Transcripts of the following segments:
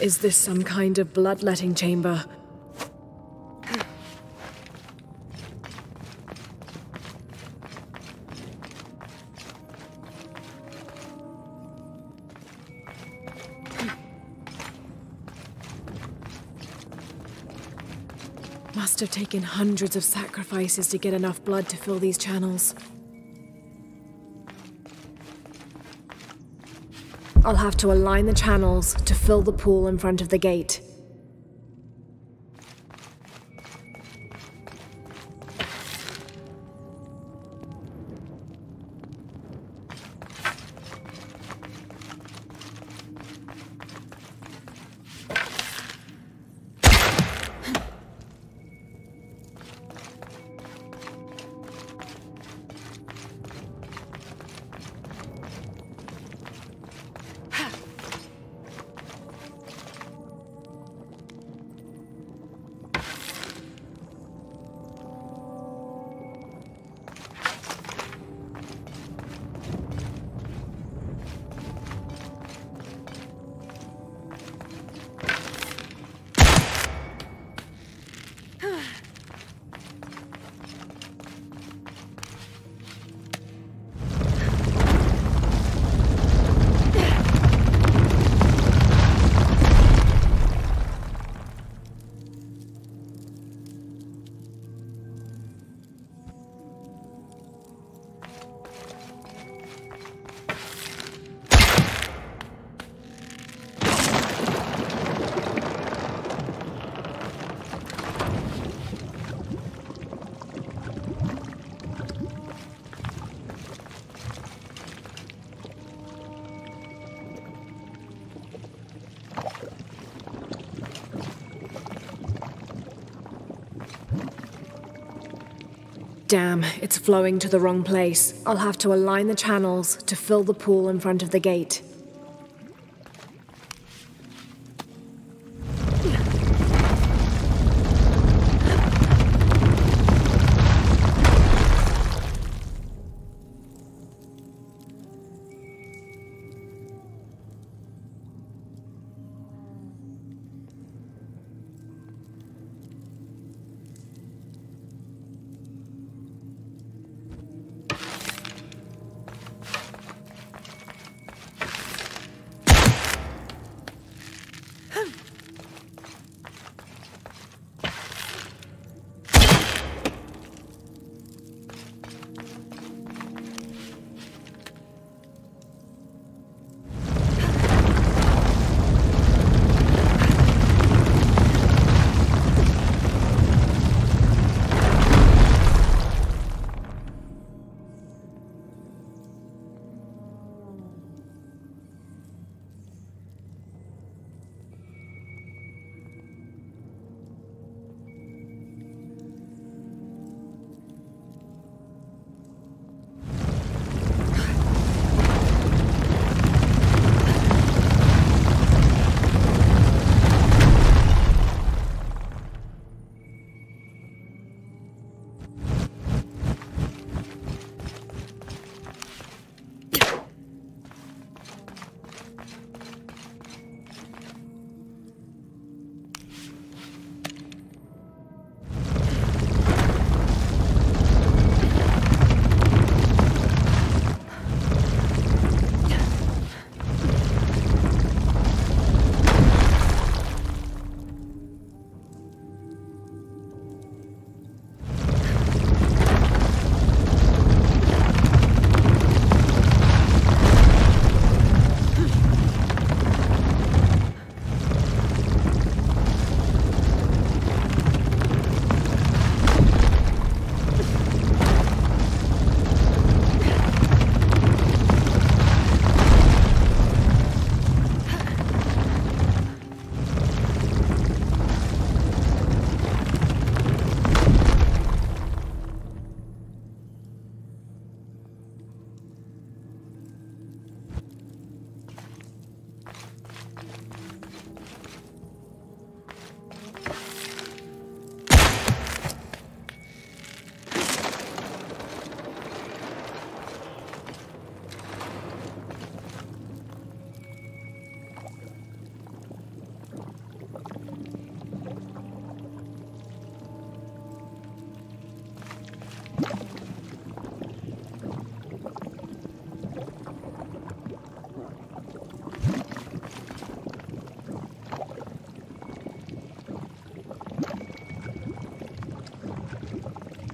Is this some kind of bloodletting chamber? Must have taken hundreds of sacrifices to get enough blood to fill these channels. I'll have to align the channels to fill the pool in front of the gate. Damn, it's flowing to the wrong place. I'll have to align the channels to fill the pool in front of the gate.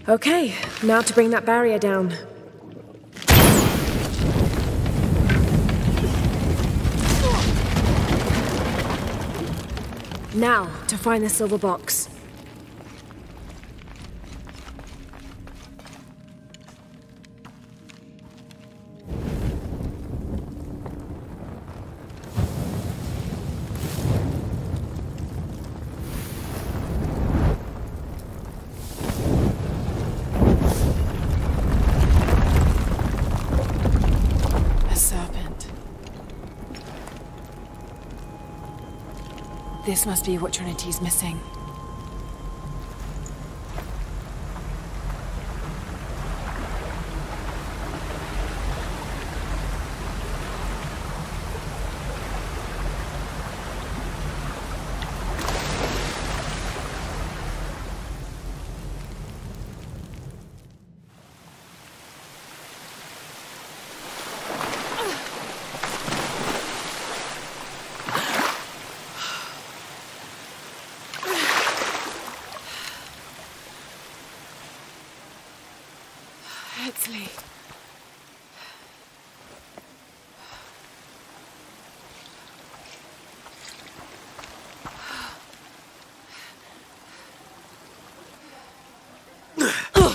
Okay, now to bring that barrier down. Now, to find the silver box. This must be what Trinity's missing.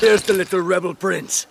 There's the little rebel prince.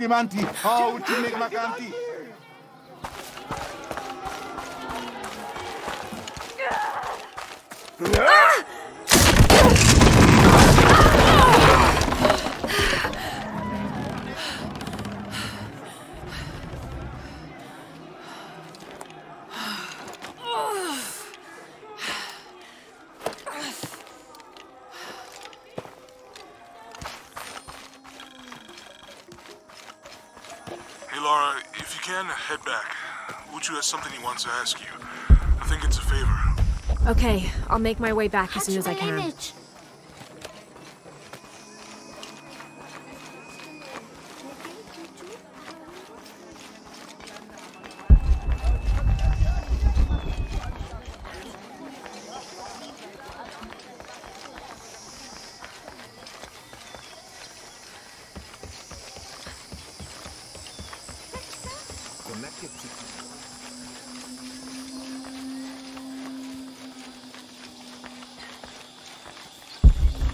Nee, kamati manti. How to make to ask you. I think it's a favor. Okay, I'll make my way back as soon as I can.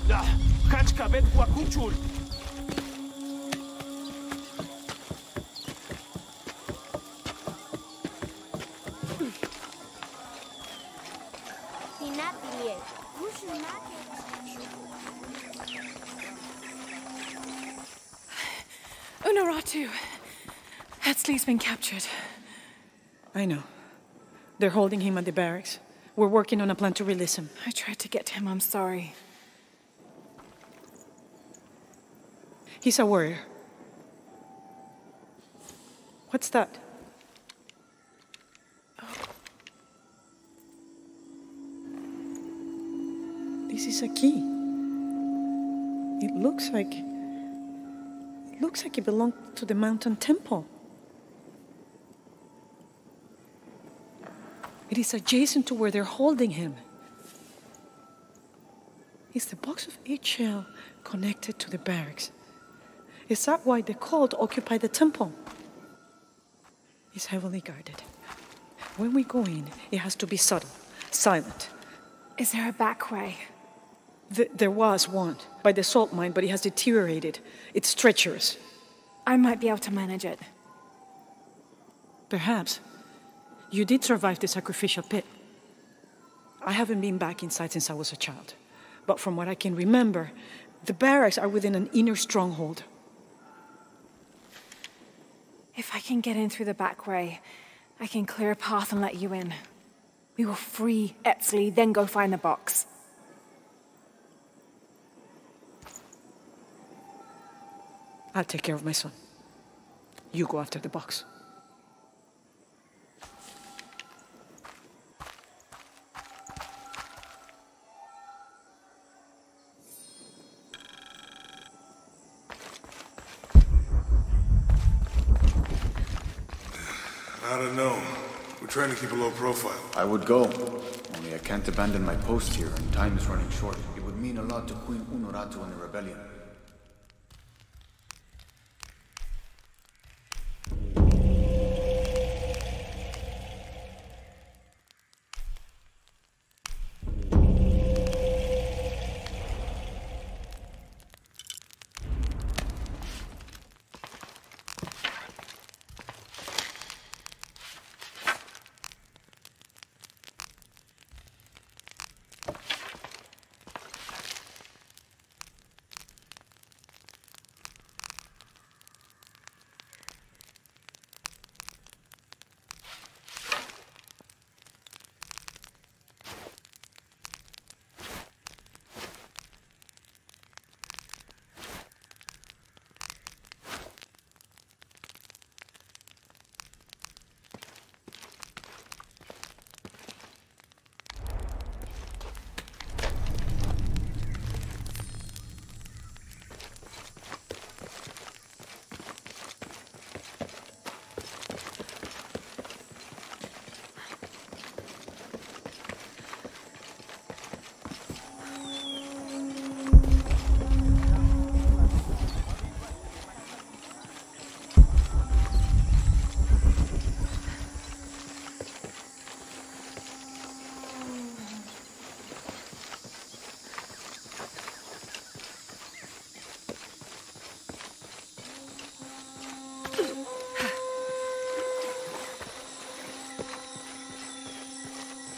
Da, Kaczka wetchła kuczur. Tinatilie. Unuratu! Etzli's been captured. I know. They're holding him at the barracks. We're working on a plan to release him. I tried to get to him, I'm sorry. He's a warrior. What's that? This is a key. It looks like. It looks like it belonged to the mountain temple. It is adjacent to where they're holding him. Is the box of Ix Chel connected to the barracks? Is that why the cult occupied the temple? It's heavily guarded. When we go in, it has to be subtle, silent. Is there a back way? Th- there was one by the salt mine, but it has deteriorated. It's treacherous. I might be able to manage it. Perhaps. You did survive the sacrificial pit. I haven't been back inside since I was a child. But from what I can remember, the barracks are within an inner stronghold. If I can get in through the back way, I can clear a path and let you in. We will free Etzli, then go find the box. I'll take care of my son. You go after the box. I would go. Only I can't abandon my post here, and time is running short. It would mean a lot to Queen Unuratu and the rebellion.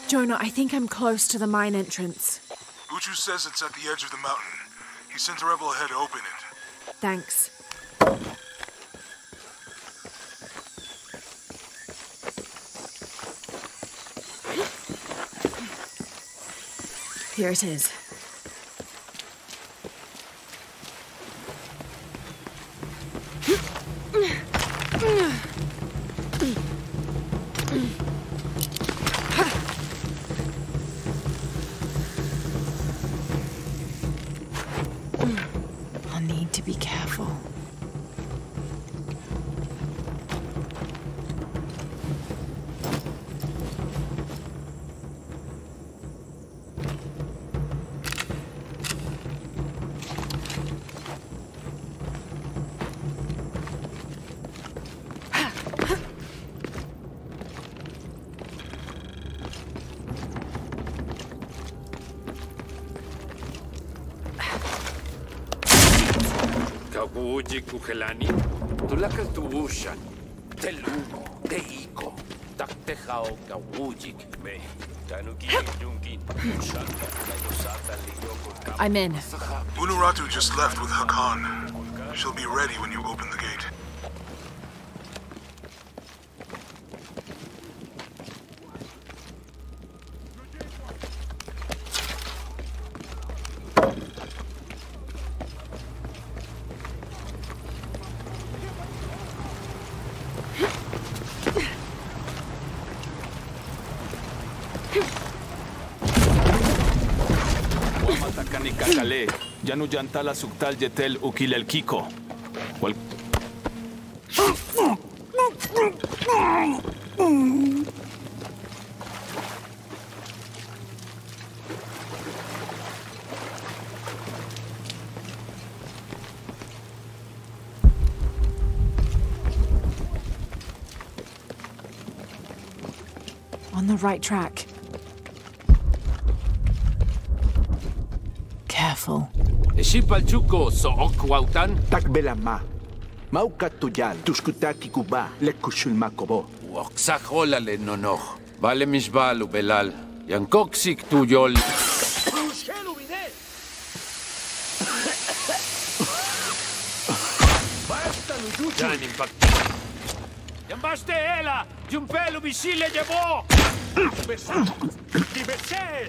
Jonah, I think I'm close to the mine entrance. Uchu says it's at the edge of the mountain. He sent a rebel ahead to open it. Thanks. Here it is. Kawuji kuhelani, tulaka tuushan, telumo, teiko, taktejao kawujik me, tanuki yungin, shanta, kayosata liyoko I'm in. Unuratu just left with Hakan. She'll be ready when you open the gate. Yanu yantala suktal yetel ukilel kiko. On the right track. Xipalchuco, Sookhuaután. Takbelama. Mauca tuyal, tuscutaki cuba, le cuchulmacobo. Oxajolale nonoj. Vale misbalu belal. Yancoxic tuyol. Yan impactado. Yambaste ela! Jumpelu visile llevó! ¡Besé! ¡Diversé!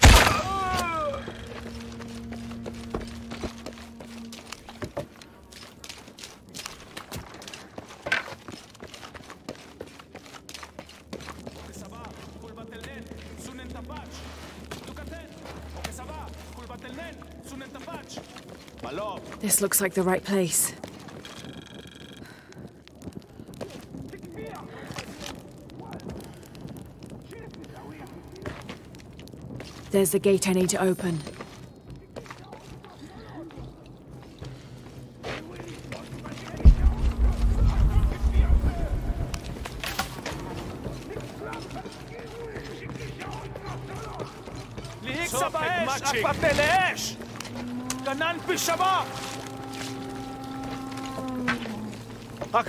This looks like the right place. There's the gate I need to open.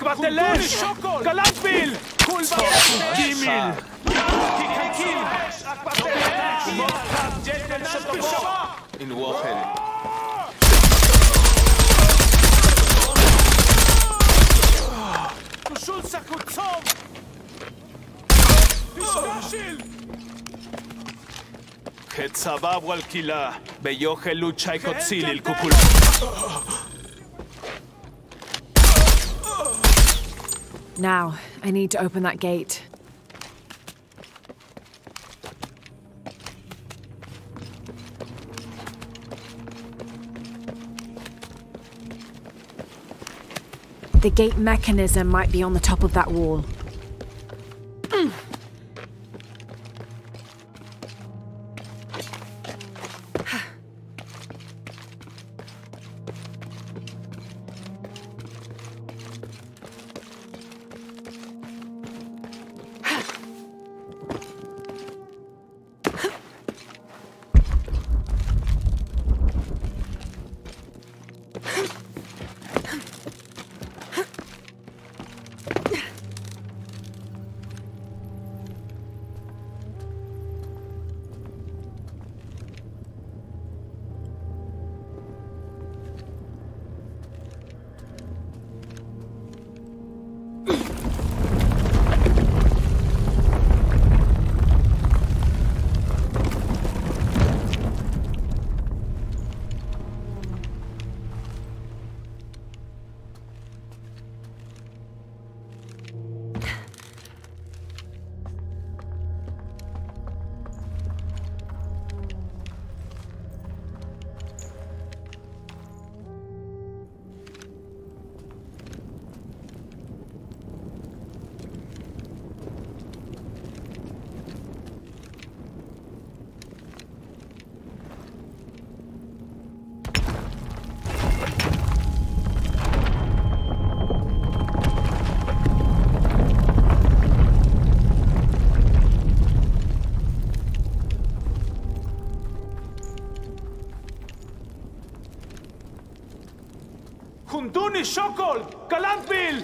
Kvatelesh! Galantville! Kimil! In Warhead. Schulzak und Zorn! Pishkashil! Quetzabab al Kila, Belloje lucha y cotzil el cucul. Now, I need to open that gate. The gate mechanism might be on the top of that wall. שוקולד, כלנפיל!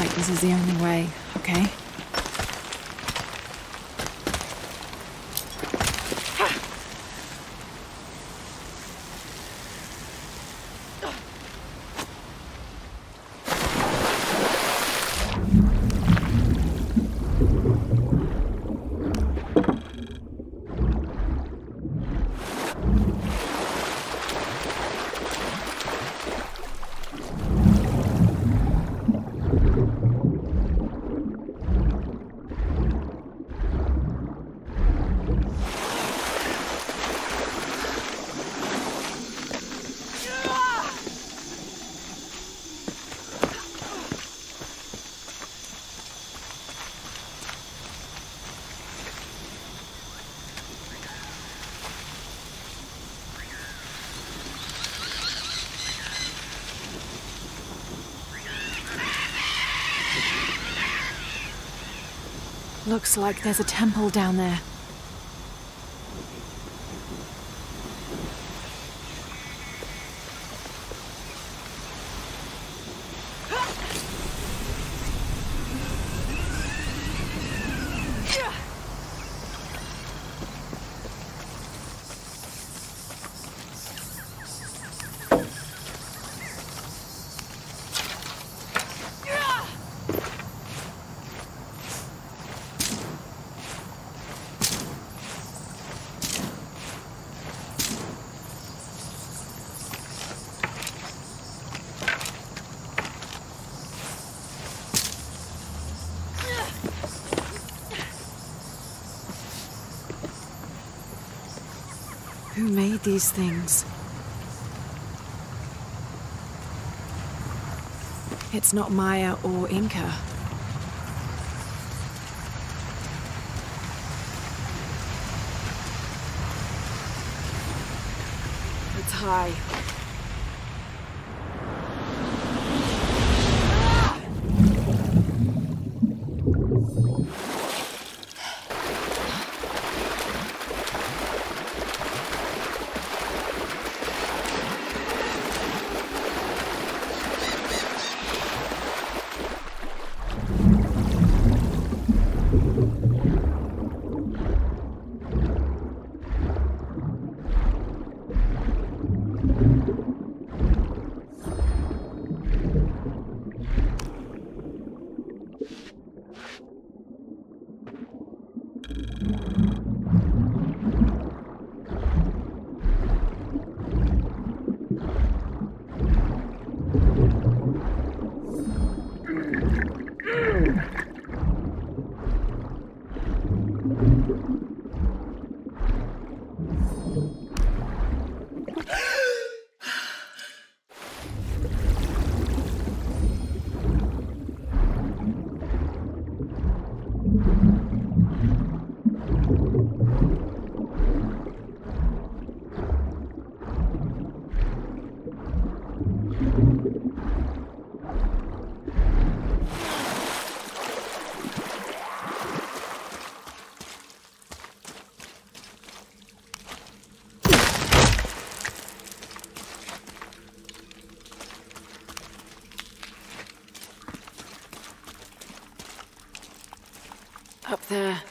Like this is the only way, okay? Looks like there's a temple down there. Who made these things? It's not Maya or Inca. It's high. There.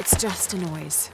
It's just a noise.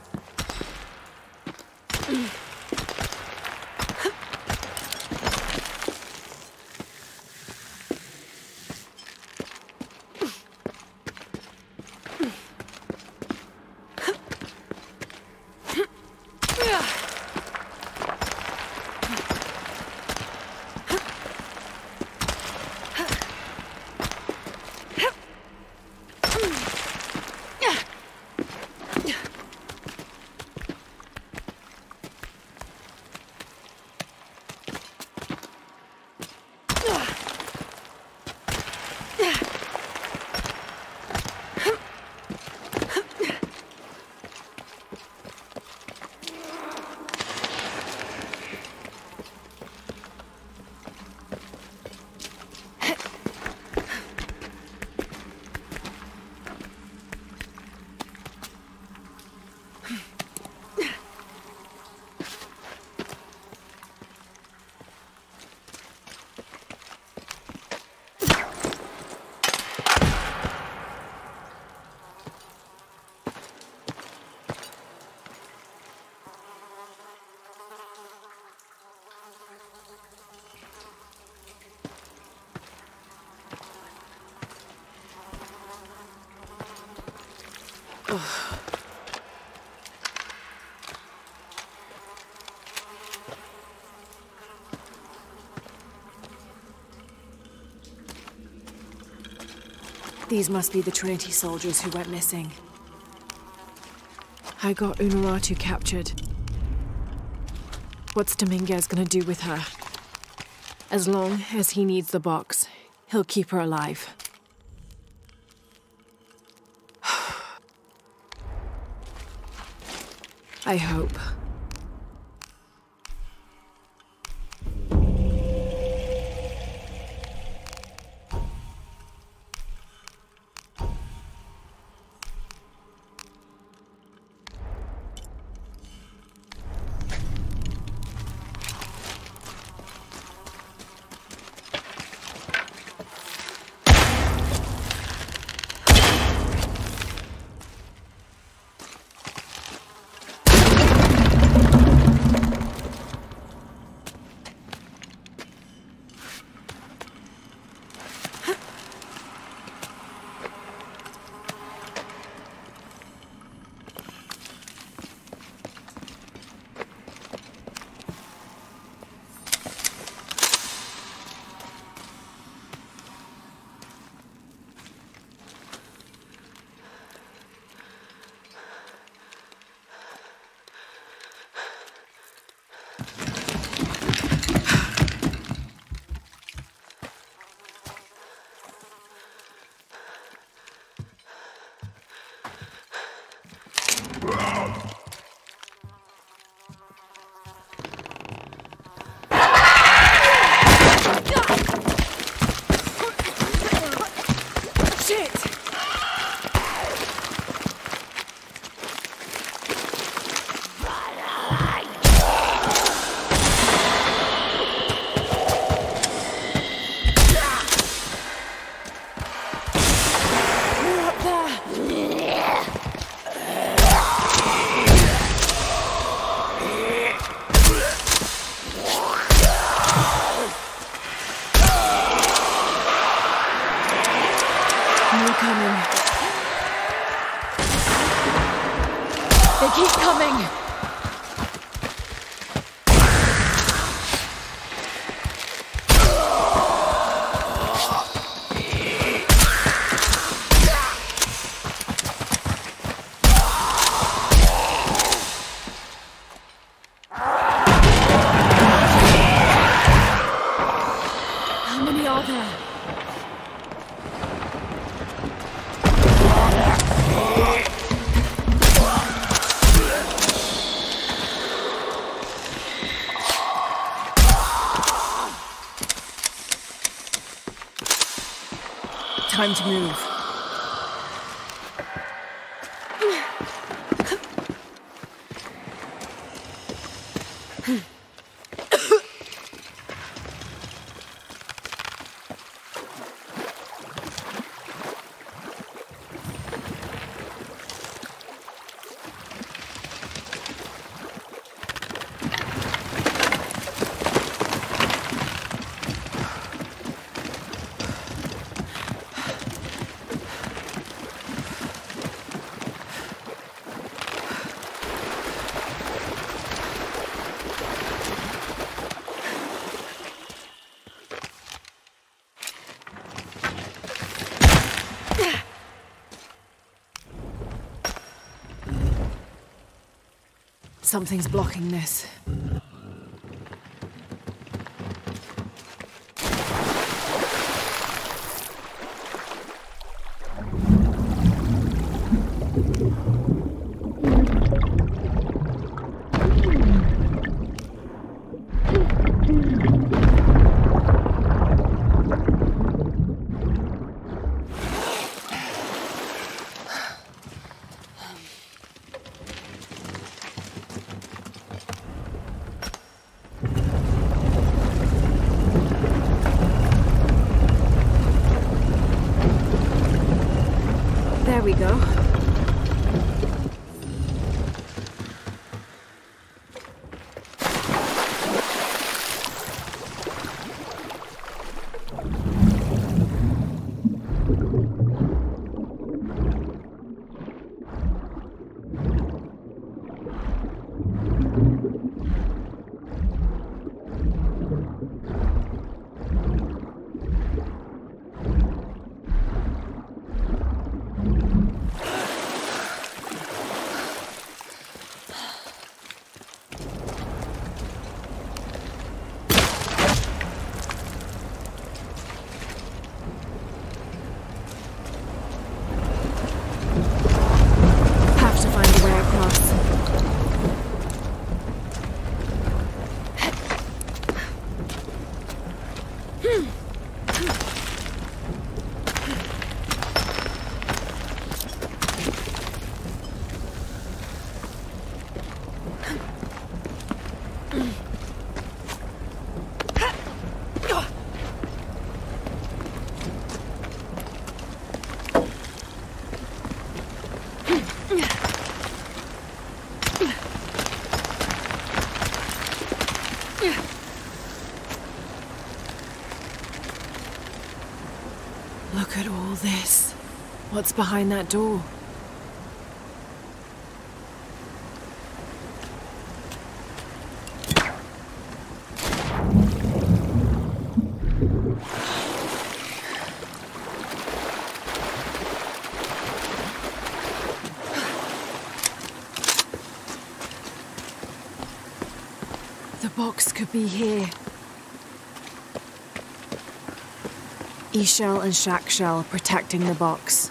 These must be the Trinity soldiers who went missing. I got Unuratu captured. What's Dominguez gonna do with her? As long as he needs the box, he'll keep her alive. I hope. Time to move. Something's blocking this. What's behind that door? The box could be here. Ix Chel and Chak Chel protecting the box.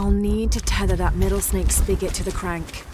I'll need to tether that middle snake spigot to the crank.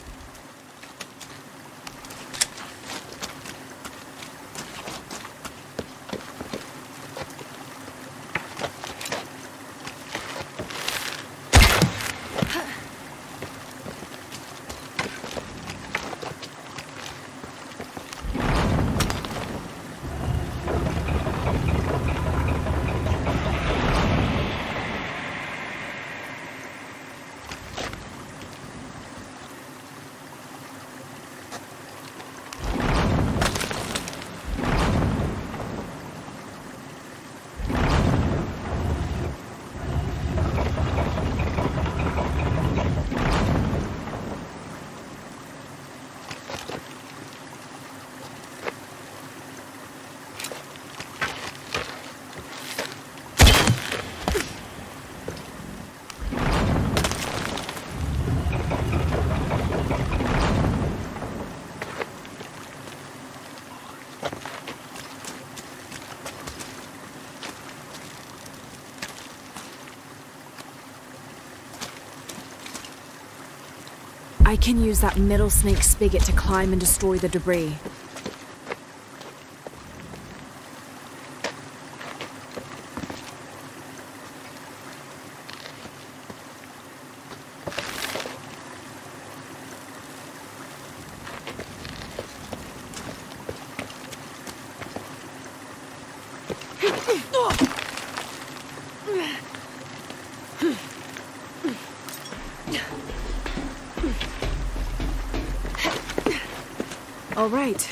can use that metal snake spigot to climb and destroy the debris. Ugh! All right.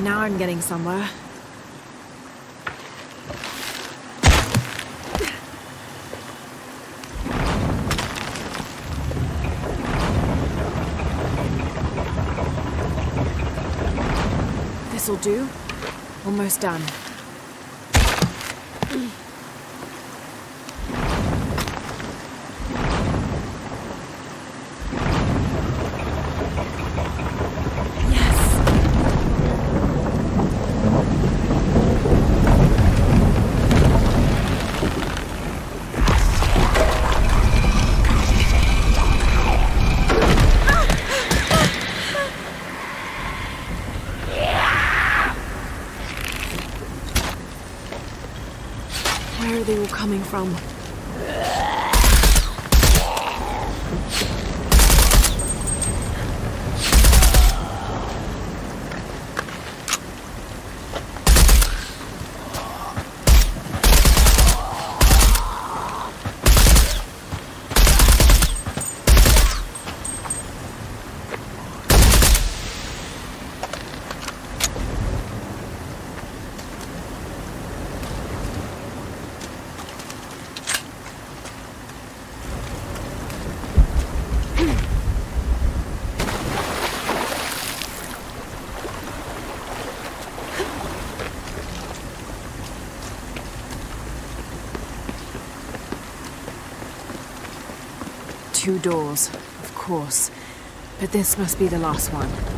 Now I'm getting somewhere. This'll do. Almost done. From? Two doors, of course. But this must be the last one.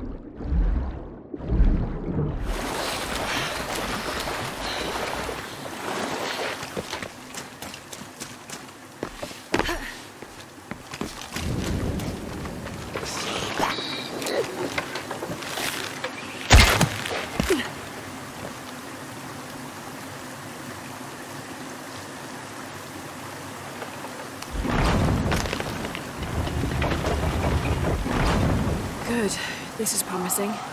This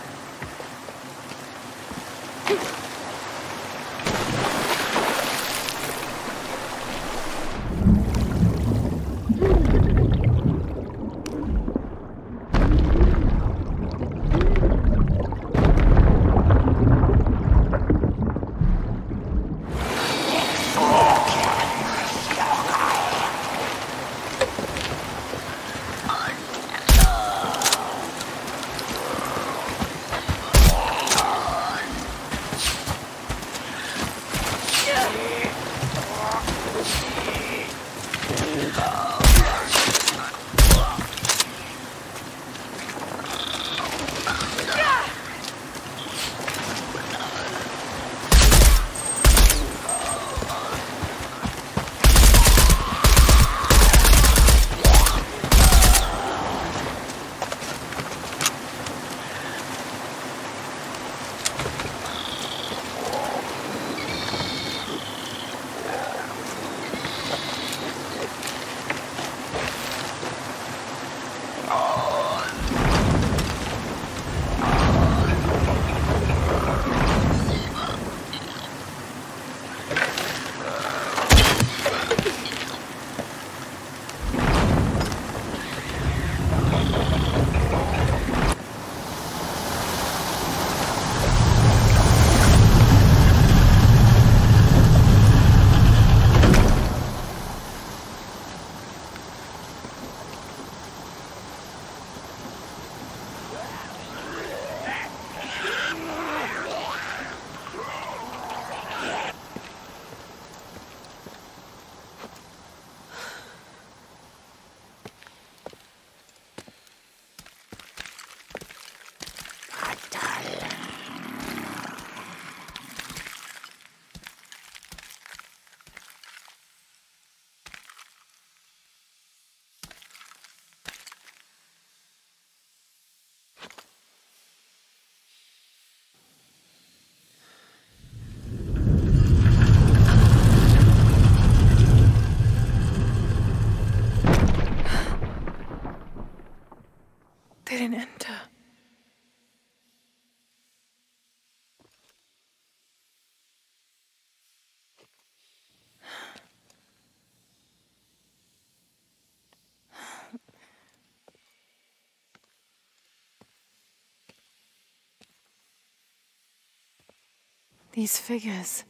These figures,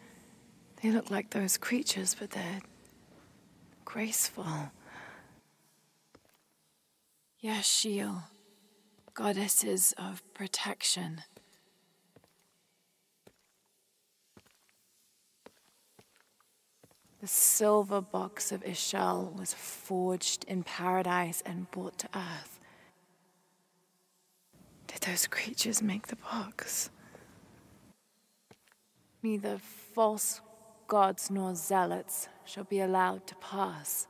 they look like those creatures, but they're graceful. Yaaxil, goddesses of protection. The silver box of Ix Chel was forged in paradise and brought to earth. Did those creatures make the box? Neither false gods nor zealots shall be allowed to pass.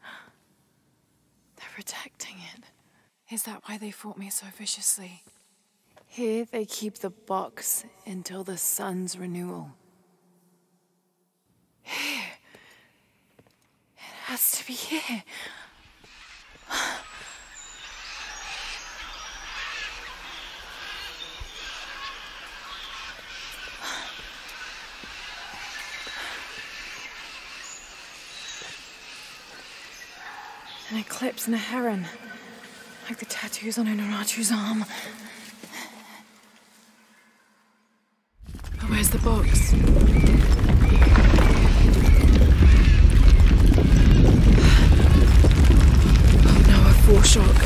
They're protecting it. Is that why they fought me so viciously? Here they keep the box until the sun's renewal. Here. It has to be here. An eclipse and a heron. Like the tattoos on Unuratu's arm. But where's the box? Oh no, a foreshock.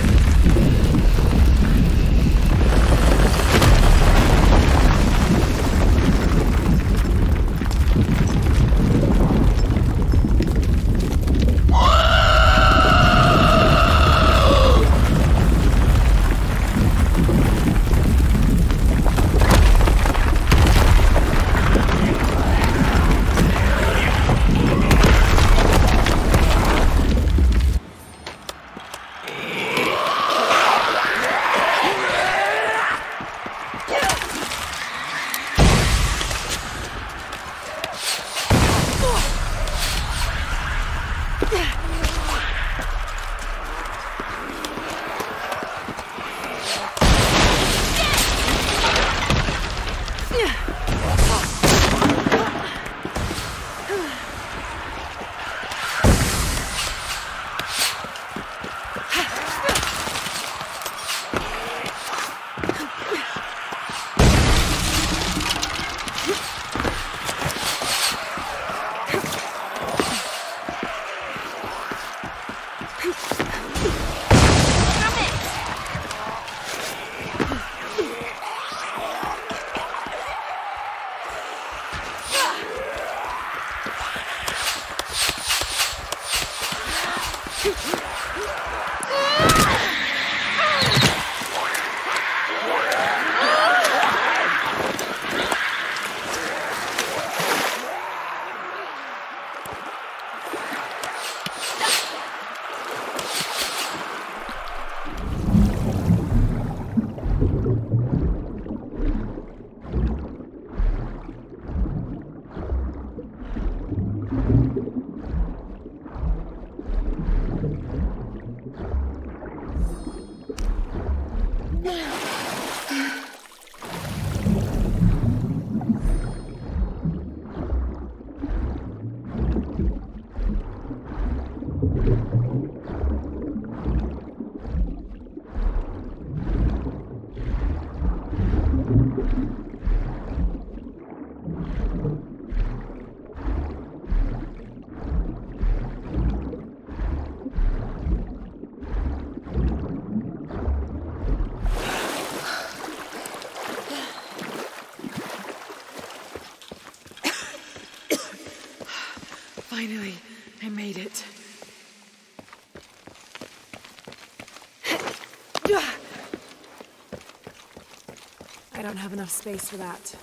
Don't have enough space for that.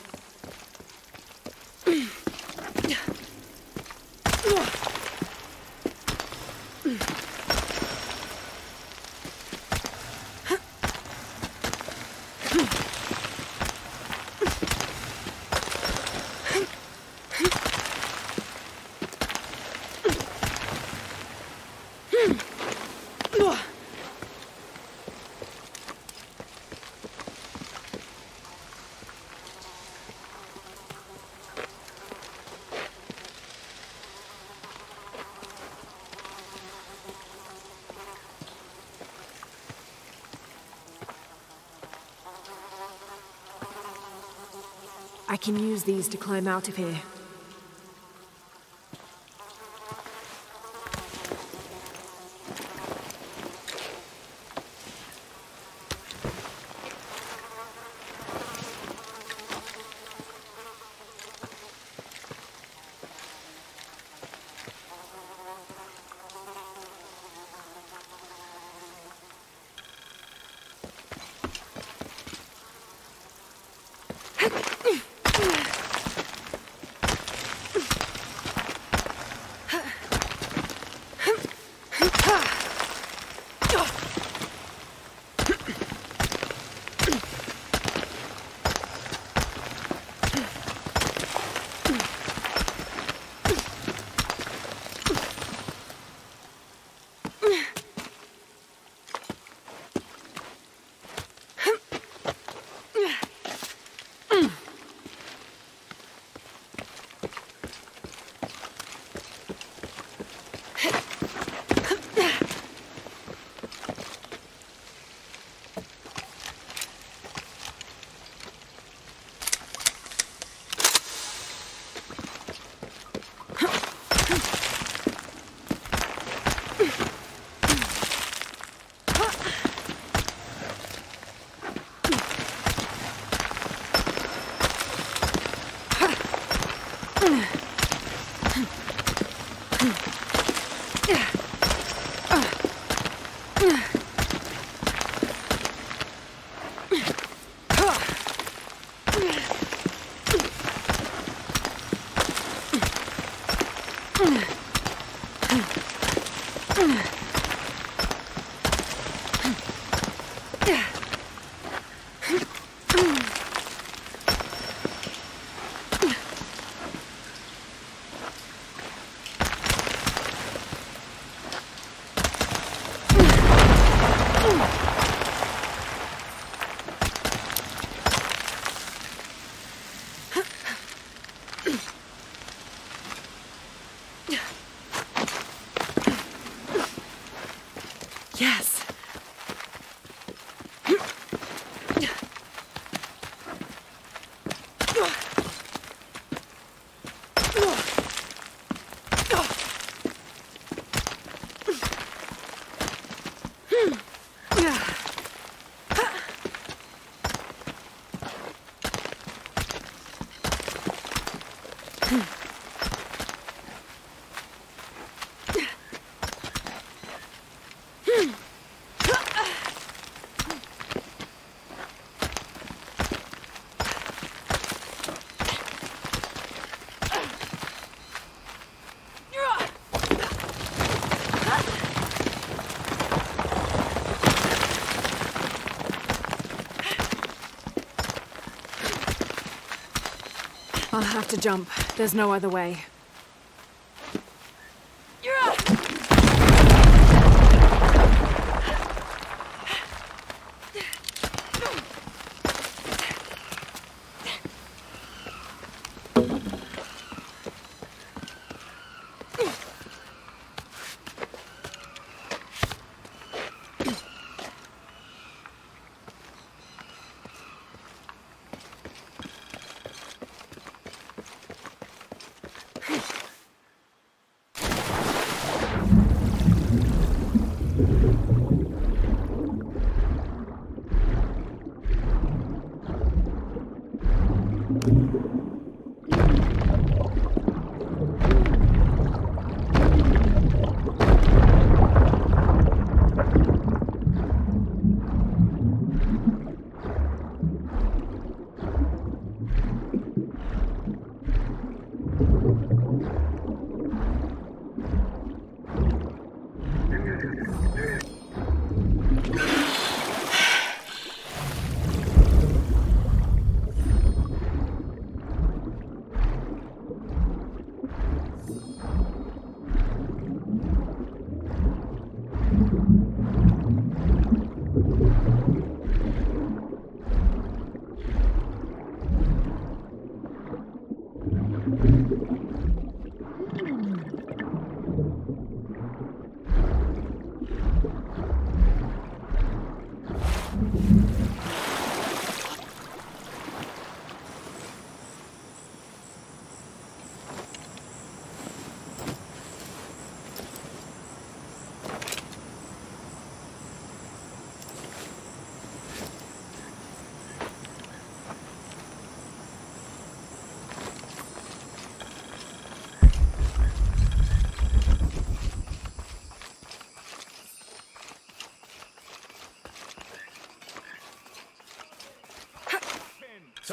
Can use these to climb out of here. Yes. Have to jump. There's no other way.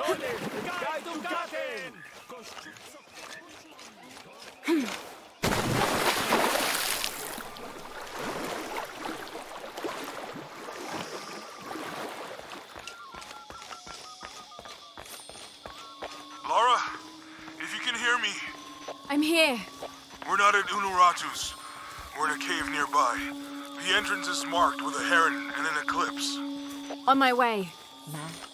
Solid! Guide Ducaten! Lara, if you can hear me, I'm here. we're not at Unuratu's. We're in a cave nearby. The entrance is marked with a heron and an eclipse. On my way. Maybe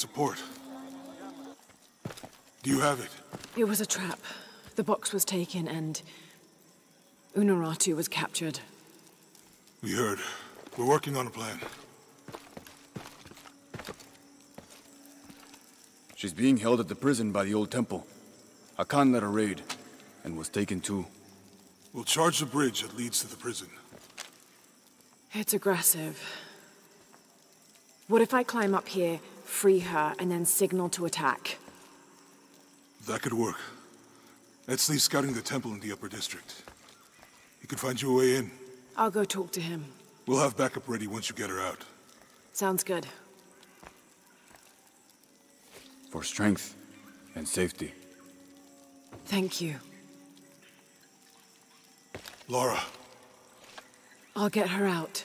support. Do you have it? It was a trap. The box was taken and. Unuratu was captured. We heard. We're working on a plan. She's being held at the prison by the old temple. Hakan led a raid, and was taken too. We'll charge the bridge that leads to the prison. It's aggressive. What if I climb up here, free her, and then signal to attack? That could work. Etzli's scouting the temple in the upper district. He could find you a way in. I'll go talk to him. We'll have backup ready once you get her out. Sounds good. For strength and safety. Thank you. Lara, I'll get her out.